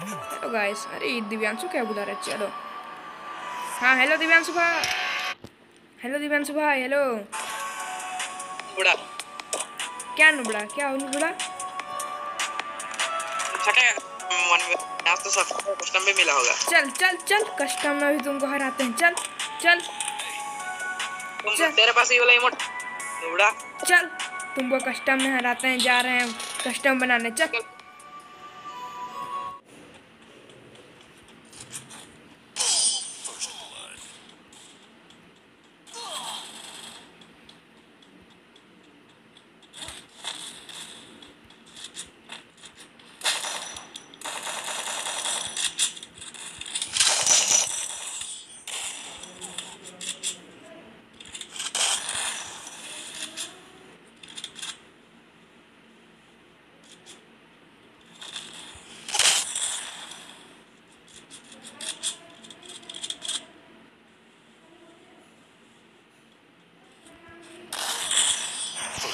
Hello guys अरे दिव्यांशु क्या बुला रहे चलो। हाँ हेलो दिव्यांशु भाई हेलो दिव्यांशु भाई हेलो बुढ़ा क्या नुबड़ा? क्या हो नुबड़ा? तो सब कस्टम भी मिला होगा। चल चल चल कस्टम में भी तुमको हराते हैं। चल चल। तुम चल। तेरे पास ये वाला इमोट बुढ़ा चल तुमको कस्टम में हराते हैं जा रहे हैं कस्टम बनाने। चल।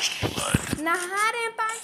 first. Nah, I didn't buy